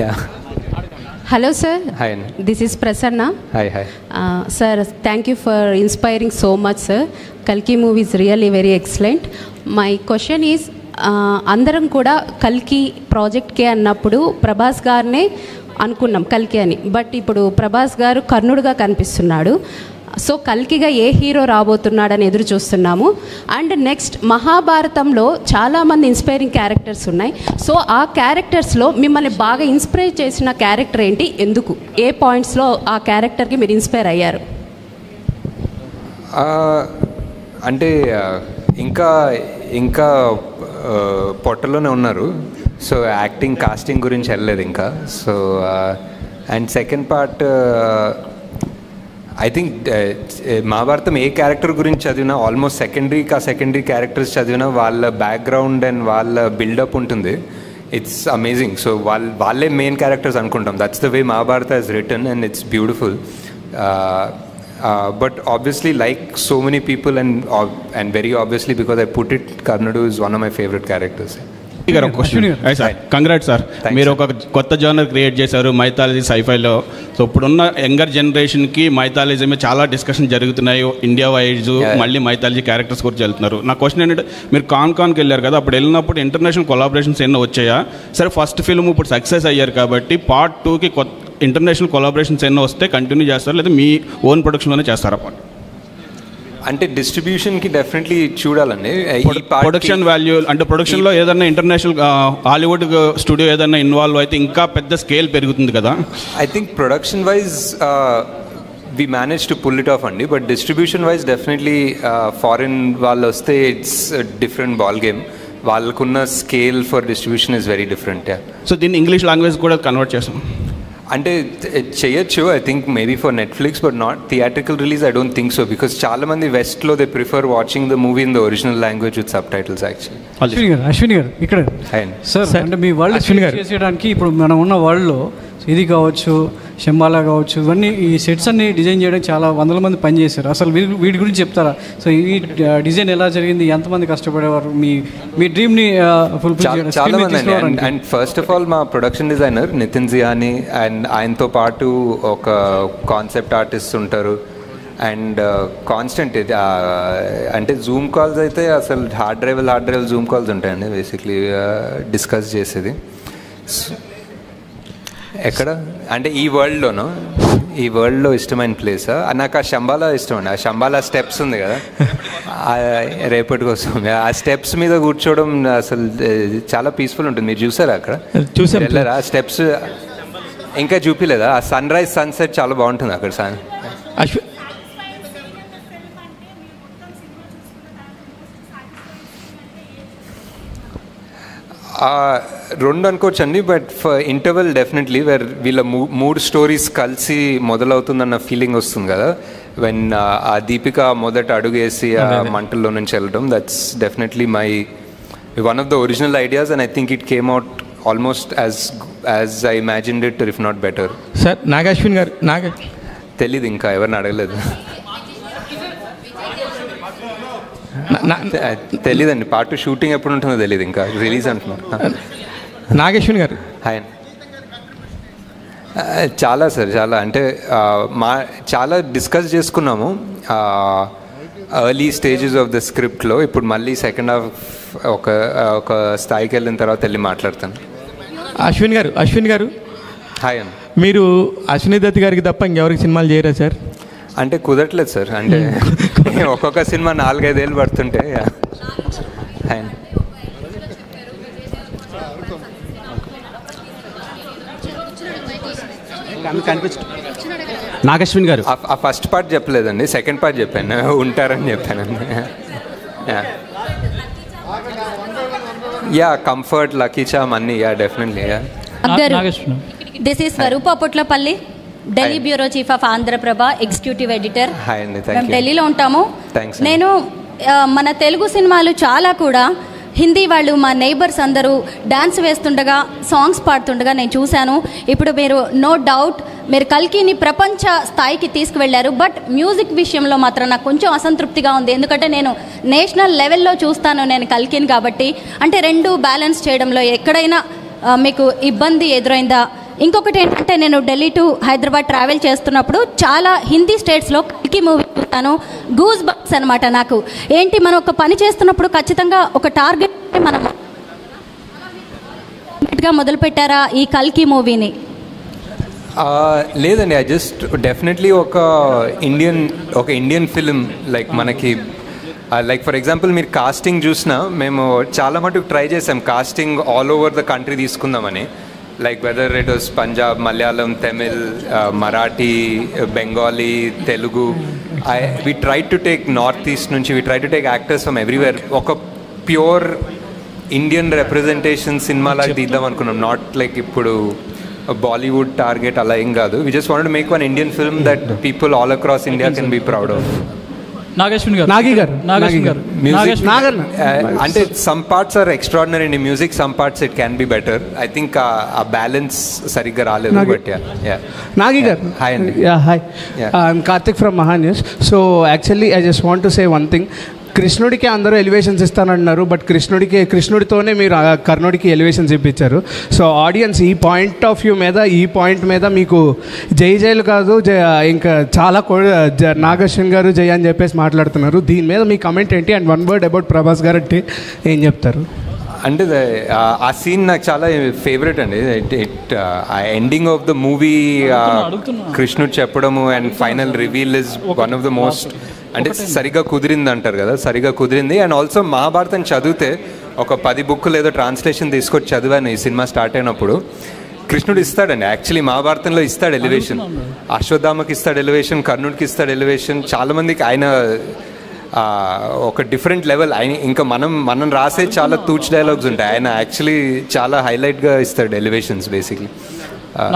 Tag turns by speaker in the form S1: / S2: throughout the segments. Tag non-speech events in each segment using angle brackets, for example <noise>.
S1: Yeah
S2: hello sir
S1: hi అండి
S2: this is Prasanna
S1: hi hi
S2: sir thank you for inspiring so much sir కల్కి movie is really very excellent my question is అందరం కూడా కల్కి ప్రాజెక్ట్కే అన్నప్పుడు ప్రభాస్ గారినే అనుకున్నాం కల్కి అని. బట్ ఇప్పుడు ప్రభాస్ గారు కర్ణుడుగా కనిపిస్తున్నాడు. సో కల్కిగా ఏ హీరో రాబోతున్నాడని ఎదురు చూస్తున్నాము. అండ్ నెక్స్ట్ మహాభారతంలో చాలామంది ఇన్స్పైరింగ్ క్యారెక్టర్స్ ఉన్నాయి. సో ఆ క్యారెక్టర్స్లో మిమ్మల్ని బాగా ఇన్స్పైర్ చేసిన క్యారెక్టర్ ఏంటి? ఎందుకు? ఏ పాయింట్స్లో ఆ క్యారెక్టర్కి మీరు ఇన్స్పైర్ అయ్యారు?
S1: అంటే ఇంకా ఇంకా పొట్టలోనే ఉన్నారు. సో యాక్టింగ్ కాస్టింగ్ గురించి వెళ్ళలేదు ఇంకా. So and second part I think Mahabharatam A character గురించి చదివినా ఆల్మోస్ట్ సెకండరీ కా సెకండరీ క్యారెక్టర్స్ చదివినా వాళ్ళ బ్యాక్గ్రౌండ్ అండ్ వాళ్ళ బిల్డప్ ఉంటుంది. ఇట్స్ అమేజింగ్ సో వాళ్ళ వాళ్ళే మెయిన్ క్యారెక్టర్స్ అనుకుంటాం. That's the way Mahabharata is return and it's beautiful but obviously like so many people and and very obviously because I put it Karnudu is one of my favourite characters
S3: గారు question sir congrats sir మీరు ఒక కొత్త genre create చేశారు mythology సైఫైలో so ఇప్పుడున్న younger జనరేషన్కి mythology మీద చాలా డిస్కషన్ జరుగుతున్నాయి. India wise. మళ్ళీ మైథాలజీ క్యారెక్టర్స్ గురించి వెళ్తున్నారు నా క్వశ్చన్ ఏంటంటే మీరు కాన్ కాన్కి వెళ్ళారు కదా అప్పుడు వెళ్ళినప్పుడు ఇంటర్నేషనల్ కొలాబరేషన్స్ ఎన్నో వచ్చాయా? సరే ఫస్ట్ ఫిల్మ్ ఇప్పుడు సక్సెస్ అయ్యారు కాబట్టి పార్ట్ టూకి కొత్త ఇంటర్నేషనల్ కొలాబరేషన్స్ ఎన్నో వస్తే కంటిన్యూ చేస్తారు? లేదా మీ ఓన్ ప్రొడక్షన్లోనే చేస్తారా పార్ట్
S1: అంటే డిస్ట్రిబ్యూషన్కి డెఫినెట్లీ చూడాలండి. కి-
S3: ప్రొడక్షన్ వాల్యూ అంటే ప్రొడక్షన్లో ఏదైనా ఇంటర్నేషనల్ హాలీవుడ్ స్టూడియో ఏదైనా ఇన్వాల్వ్ అయితే ఇంకా పెద్ద స్కేల్ పెరుగుతుంది కదా?
S1: I think production wise we manage to pull it off అండి. But distribution wise definitely foreign వాళ్ళు వస్తే ఇట్స్ డిఫరెంట్ బాల్ గేమ్ వాళ్ళకున్న scale for distribution is very different
S3: so దీన్ని ఇంగ్లీష్ లాంగ్వేజ్ కూడా కన్వర్ట్ చేస్తాం.
S1: అంటే చేయొచ్చు I think maybe for Netflix but not theatrical release I don't think so because చాలా మంది వెస్ట్లో they prefer watching the movie in the original language with subtitles actually
S4: Ashwini గారు అశ్విని గారు ఇక్కడ. సార్ అంటే మీ వరల్డ్
S5: అశ్విని గారు.
S4: చేసేయడానికి ఇప్పుడు మనం ఉన్న వరల్డ్లో ఇది కావచ్చు శంబాలా కావచ్చు ఇవన్నీ ఈ సెట్స్ అన్ని డిజైన్ చేయడానికి చాలా వందల మంది పనిచేశారు అసలు వీటి వీటి గురించి చెప్తారా? సో ఈ డిజైన్ ఎలా జరిగింది? ఎంతమంది కష్టపడేవారు? మీ మీ డ్రీమ్ని ఫుల్ఫిల్
S1: చాలా
S4: మీద
S1: అండి. ఫస్ట్ ఆఫ్ ఆల్ మా production designer Nitin Zihani and ఆయనతో పాటు ఒక కాన్సెప్ట్ ఆర్టిస్ట్ ఉంటారు. అండ్ కాన్స్టెంట్ ఇది ఆ, అంటే జూమ్ కాల్స్ అయితే అసలు hard drive hard drive Zoom calls ఉంటాయండి బేసిక్లీ డిస్కస్ చేసేది. S- ఎక్కడ? అంటే ఈ వరల్డ్లోనూ? ఈ వరల్డ్లో ఇష్టమైన ప్లేస్? నాకు ఆ శంబాలా ఇష్టం అండి. ఆ శంబాలా స్టెప్స్ ఉంది కదా. ఆ రేపటికి వస్తుంది ఆ స్టెప్స్ మీద కూర్చోవడం అసలు చాలా పీస్ఫుల్ ఉంటుంది. మీరు చూసారా అక్కడ?
S5: చూసాం.
S1: వెళ్ళారా? ఆ స్టెప్స్ ఇంకా చూపిలేదా? ఆ సన్ రైజ్ సన్సెట్ చాలా బాగుంటుంది అక్కడ సన్. ఆ, రెండు అనుకోవచ్చండి but for interval definitely where వీళ్ళ మూ మూడు స్టోరీస్ కలిసి మొదలవుతుందన్న ఫీలింగ్ వస్తుంది కదా. వెన్ ఆ దీపిక మొదట అడుగేసి ఆ మంటల్లో నుంచి వెళ్ళడం that's definitely my one of the original ideas and I think it came out almost as as I imagined it if not better
S5: sir Nagashwin గారు నాగ
S1: తెలీదు ఇంకా ఎవరిని అడగలేదు. తెలీదండి పార్ట్ షూటింగ్ ఎప్పుడు ఉంటుందో తెలియదు ఇంకా రిలీజ్ అంటున్నారు.
S5: నాగశ్విన్ గారు.
S1: హాయ్ చాలా సార్ చాలా. అంటే మా చాలా డిస్కస్ చేసుకున్నాము. ఎర్లీ స్టేజెస్ ఆఫ్ ద స్క్రిప్ట్లో. ఇప్పుడు మళ్ళీ సెకండ్ హాఫ్ ఒక ఒక స్థాయికి వెళ్ళిన తర్వాత వెళ్ళి మాట్లాడతాను.
S5: అశ్విన్ గారు అశ్విన్ గారు.
S1: హాయ్ అండి.
S5: మీరు అశ్విని దత్ గారికి తప్ప ఇంకెవరికి సినిమాలు చేయరా సార్?
S1: అంటే కుదరట్లేదు సార్. అంటే <laughs> ఒక్కొక్క సినిమా నాలుగైదేళ్ళు పడుతుంటే హాయ్
S6: నాగశ్విన్ గారు.
S1: ఆ- ఫస్ట్ పార్ట్ చెప్పలేదండి సెకండ్ పార్ట్ చెప్పాను. ఉంటారని చెప్పానండి యా. కంఫర్ట్ లక్కీ చామ్ అన్నీ yeah definitely yeah.
S7: This is Swaroopa Potlapalli Delhi bureau chief of Andhraprabha executive editor మేము ఢిల్లీలో ఉంటాము. నేను మన తెలుగు సినిమాలు చాలా కూడా హిందీ వాళ్ళు మా నైబర్స్ అందరూ డాన్స్ వేస్తుండగా సాంగ్స్ పాడుతుండగా నేను చూశాను. ఇప్పుడు మీరు నో డౌట్ మీరు కల్కిని ప్రపంచ స్థాయికి తీసుకువెళ్ళారు. బట్ మ్యూజిక్ విషయంలో మాత్రం నాకు కొంచెం అసంతృప్తిగా ఉంది. ఎందుకంటే నేను నేషనల్ లెవెల్లో చూస్తాను నేను కల్కిని కాబట్టి. అంటే రెండు బ్యాలెన్స్ చేయడంలో ఎక్కడైనా మీకు ఇబ్బంది ఎదురైందా? ఇంకొకటి ఏంటంటే నేను ఢిల్లీ టు హైదరాబాద్ ట్రావెల్ చేస్తున్నప్పుడు చాలా హిందీ స్టేట్స్లో కల్కి మూవీ చూస్తాను. గూజ్ బంప్స్ అనమాట నాకు. ఏంటి మనం ఒక పని చేస్తున్నప్పుడు ఖచ్చితంగా ఒక టార్గెట్ మనం గా మొదలుపెట్టారా ఈ కల్కి మూవీని?
S1: లేదండి. ఐ జస్ట్ డెఫినెట్లీ ఒక ఇండియన్ ఒక ఇండియన్ ఫిలిం లైక్ మనకి లైక్ ఫర్ ఎగ్జాంపుల్ మీరు కాస్టింగ్ చూసినా మేము చాలా మటుకు ట్రై చేసాం. Casting all over the country తీసుకుందామని. Like whether it was Punjab Malayalam Tamil Marathi Bengali Telugu I we try to take north east నుంచి we try to take actors from everywhere ఒక pure Indian representation సినిమాలాగా తీద్దాం అనుకున్నాం. Not like ఇప్పుడు Bollywood target అలా ఏం కాదు. We just want make one Indian film that people all across India can be proud of
S4: Nageshwan గారు
S5: నాగి గారు.
S4: నాగేశ్వన్ గారు
S1: మ్యూజిక్
S5: నాగన్న
S1: అంటే some parts are extraordinary in music some parts it can be better I think ఆ balance సరిగ్గా రాలేదు
S5: Nagi-
S1: but yeah
S6: Nagi గారు
S1: hi అండి
S6: hi.
S1: Yeah.
S6: Uh, I'm Karthik from Mahanews. So actually, I just want to say one thing. కృష్ణుడికి అందరూ elevations ఇస్తానంటున్నారు but కృష్ణుడికి కృష్ణుడితోనే మీరు ఆ కర్ణుడికి ఎలివేషన్స్ ఇప్పించారు. సో ఆడియన్స్ ఈ పాయింట్ ఆఫ్ వ్యూ మీద ఈ పాయింట్ మీద మీకు జై జైలు కాదు జై- ఇంకా చాలా కో- జ- నాగశ్వన్ గారు జై అని చెప్పేసి మాట్లాడుతున్నారు. దీని మీద మీ కమెంట్ ఏంటి? And one word about Prabhas గారు అంటే ఏం చెప్తారు?
S1: అంటే ఆ- ఆ సీన్ నాకు చాలా ఫేవరెట్ అండి. It it uh ending of the movie Krishnudu చెప్పడము and final reveal is one of the most అంటే సరిగా కుదిరింది అంటారు కదా సరిగా కుదిరింది. అండ్ ఆల్సో మహాభారతం చదివితే ఒక పది బుక్కులు ఏదో ట్రాన్స్లేషన్ తీసుకొచ్చి చదివాను ఈ సినిమా స్టార్ట్ అయినప్పుడు. కృష్ణుడు ఇస్తాడండి యాక్చువల్లీ మహాభారతంలో ఇస్తాడు ఎలివేషన్ అశ్వత్థామకి ఇస్తాడు ఎలివేషన్ కర్ణుడికి ఇస్తాడు ఎలివేషన్ చాలా మందికి ఆయన ఒక డిఫరెంట్ లెవెల్ ఆయన ఇంకా మనం మనం రాసే చాలా తూచ్ డైలాగ్స్ ఉంటాయి. ఆయన యాక్చువల్లీ చాలా హైలైట్గా ఇస్తాడు ఎలివేషన్స్ బేసిక్లీ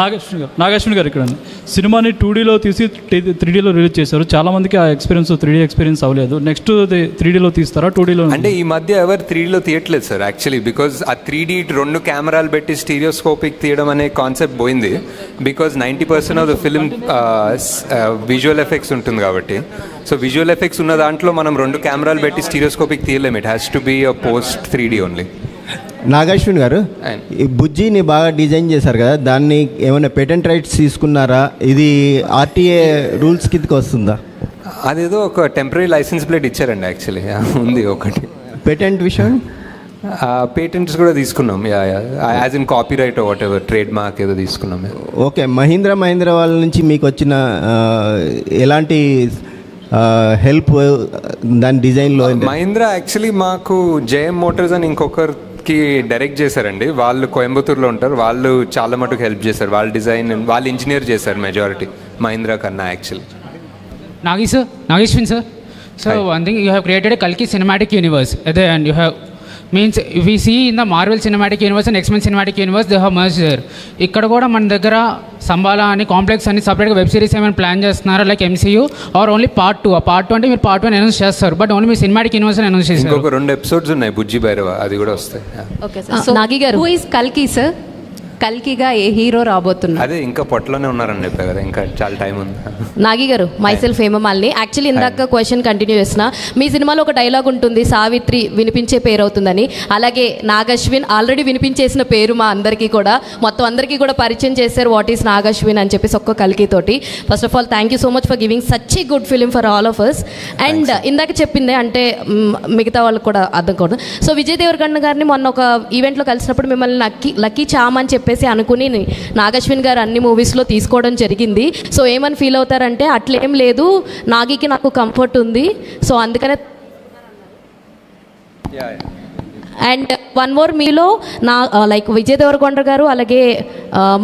S4: నాగేశ్వన్ గారు నాగేశ్వన్ గారు ఇక్కడ సినిమాని టూ డీలో తీసి త్రీ డీలో రిలీజ్ చేశారు. చాలా మందికి ఆ ఎక్స్పీరియన్స్ త్రీ డీ ఎక్స్పీరియన్స్ అవ్వలేదు. నెక్స్ట్ త్రీ డీలో తీస్తారా టూ డీలో
S1: అంటే ఈ మధ్య ఎవరు త్రీ డీలో తీయట్లేదు సార్ యాక్చువల్లీ బికాజ్ ఆ త్రీ డీ రెండు కెమెరాలు పెట్టి స్టీరియోస్కోపిక్ తీయడం అనే కాన్సెప్ట్ పోయింది. Because ninety percent of the film visual effects ఉంటుంది కాబట్టి. సో విజువల్ ఎఫెక్ట్స్ ఉన్న దాంట్లో మనం రెండు కెమెరాలు పెట్టి stereoscopic తీయలేము. It has to be a post three D only
S8: Nagashwin గారు. ఈ బుజ్జిని బాగా డిజైన్ చేశారు కదా దాన్ని ఏమైనా పేటెంట్ రైట్స్ తీసుకున్నారా? ఇది ఆర్టీఏ రూల్స్ కిందకి వస్తుందా?
S1: అదేదో ఒక టెంపరీ లైసెన్స్ ప్లేట్ ఇచ్చారండి యాక్చువల్లీ ఉంది ఒకటి.
S8: పేటెంట్ విషయం?
S1: పేటెంట్స్ కూడా తీసుకున్నాం. As in copyright whatever trademark ఏదో తీసుకున్నాం.
S8: ఓకే మహీంద్ర మహీంద్ర వాళ్ళ నుంచి మీకు వచ్చిన ఎలాంటి హెల్ప్ దాని డిజైన్లో
S1: మహీంద్రా యాక్చువల్లీ మాకు జేఎం మోటార్స్ అని ఇంకొకరికి డైరెక్ట్ చేశారండి. వాళ్ళు కోయంబత్తూరులో ఉంటారు. వాళ్ళు చాలా మటుకు హెల్ప్ చేశారు. వాళ్ళ డిజైన్ వాళ్ళు ఇంజనీర్ చేశారు మెజారిటీ మహీంద్రా కన్నా actually
S9: Nagi sir, Nageshwin sir. So
S1: Hi.
S9: one thing you have created a Kalki cinematic universe, at the see in the Marvel cinematic universe and X-Men cinematic universe they have merged there. ఇక్కడ కూడా మన దగ్గర సంబాలా అని complex అని సపరేట్గా web series ఏమైనా plan చేస్తున్నారా? Like MCU or only part two uh part two అంటే మీరు పార్ట్ వన్ అనౌన్స్ చేస్తారు బట్ ఓన్లీ మీ సినిమాటిక్ యూనివర్స్ అనౌన్స్ చేస్తారు
S1: ఇంకొక రెండు ఎపిసోడ్స్ ఉన్నాయి బుజ్జి భైరవ అది కూడా వస్తాయి.
S2: ఓకే సార్ నాగి గారు. హూ ఇస్ కల్కి సార్ కల్కిగా ఏ హీరో రాబోతున్నారు?
S1: అదే ఇంకా పొట్టలోనే ఉన్నారని కదా ఇంకా చాలా టైం ఉంది.
S10: నాగి గారు మైసెల్ఫ్ హేమమాలిని యాక్చువల్లీ ఇందాక క్వశ్చన్ కంటిన్యూ చేసిన మీ సినిమాలో ఒక డైలాగ్ ఉంటుంది సావిత్రి వినిపించే పేరు అవుతుందని. అలాగే నాగశ్విన్ ఆల్రెడీ వినిపించేసిన పేరు మా అందరికీ కూడా. మొత్తం అందరికీ కూడా పరిచయం చేశారు వాట్ ఈస్ నాగశ్విన్ అని చెప్పేసి ఒక్క కలికి తోటి. First of all thank you so much for giving such a good film for all of us and ఇందాక చెప్పిందే అంటే మిగతా వాళ్ళకి కూడా అర్థం కూడా సో విజయ్ దేవరకొండ గారిని మొన్న ఒక ఈవెంట్లో కలిసినప్పుడు మిమ్మల్ని లక్కీ లక్కీ చామ్ అని చెప్పేసి అనుకుని నాగశ్విన్ గారు అన్ని మూవీస్లో తీసుకోవడం జరిగింది. సో ఏమని ఫీల్ అవుతారంటే అట్లేం లేదు నాగికి నాకు కంఫర్ట్ ఉంది. సో అందుకనే అండ్ వన్ మోర్ మీలో నా లైక్ విజయ్ దేవరకొండ గారు అలాగే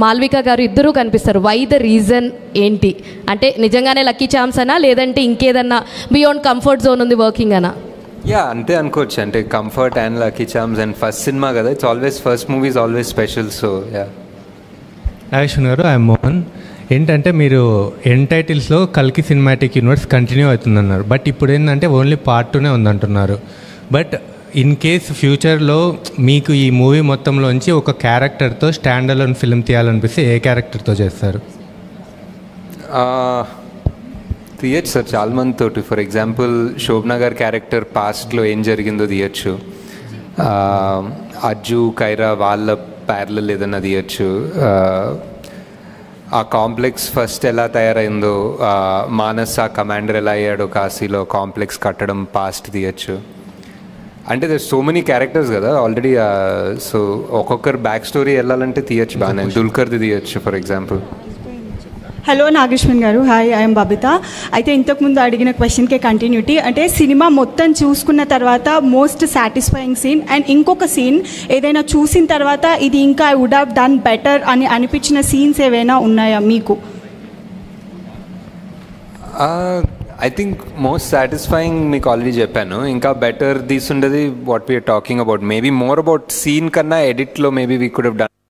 S10: మాల్విక గారు ఇద్దరూ కనిపిస్తారు. వై ద రీజన్ ఏంటి? అంటే నిజంగానే లక్కీ ఛాన్స్ అనా లేదంటే ఇంకేదన్నా బియాండ్ కంఫర్ట్ జోన్ ఉంది వర్కింగ్ అనా?
S1: యా అంతే అనుకోవచ్చు. అంటే comfort and lucky charms and first cinema కదా. It's always first movie is always special so yeah
S11: Nag Ashwin garu I'm Mohan ఏంటంటే మీరు ఎన్ టైటిల్స్లో కల్కి సినిమాటిక్ యూనివర్స్ కంటిన్యూ అవుతుందన్నారు. బట్ ఇప్పుడు ఏంటంటే ఓన్లీ పార్ట్ టూనే ఉందంటున్నారు. బట్ ఇన్ కేస్ ఫ్యూచర్లో మీకు ఈ మూవీ మొత్తంలోంచి ఒక క్యారెక్టర్తో స్టాండ్ అలోన్ ఫిల్మ్ తీయాలనిపిస్తే ఏ క్యారెక్టర్తో చేస్తారు?
S1: తీయచ్చు సార్ చాలా మంది తోటి ఫర్ ఎగ్జాంపుల్ శోభనా గారి క్యారెక్టర్ పాస్ట్లో ఏం జరిగిందో తీయచ్చు. అజ్జు కైరా వాళ్ళ ప్యారలల్ ఏదైనా తీయచ్చు. ఆ కాంప్లెక్స్ ఫస్ట్ ఎలా తయారైందో మానస్ ఆ కమాండర్ ఎలా అయ్యాడో కాశీలో కాంప్లెక్స్ కట్టడం పాస్ట్ తీయచ్చు. అంటే దర్ సో మెనీ క్యారెక్టర్స్ కదా ఆల్రెడీ సో ఒక్కొక్కరు బ్యాక్ స్టోరీ వెళ్ళాలంటే తీయచ్చు బాగానే. దుల్కర్ది తీయచ్చు ఫర్ ఎగ్జాంపుల్
S12: హలో నాగేశ్వన్ గారు. హాయ్ ఐఎమ్ బబిత అయితే ఇంతకుముందు అడిగిన క్వశ్చన్కే కంటిన్యూటీ అంటే సినిమా మొత్తం చూసుకున్న తర్వాత మోస్ట్ సాటిస్ఫైయింగ్ సీన్ అండ్ ఇంకొక సీన్ ఏదైనా చూసిన తర్వాత ఇది ఇంకా I would have done better అని అనిపించిన సీన్స్ ఏవైనా ఉన్నాయా మీకు?
S1: ఐ థింక్ మోస్ట్ సాటిస్ఫైయింగ్ మీకు ఆల్రెడీ చెప్పాను. ఇంకా better తీసుండేది what we're talking about maybe more about scene కన్నా ఎడిట్లో maybe we could have done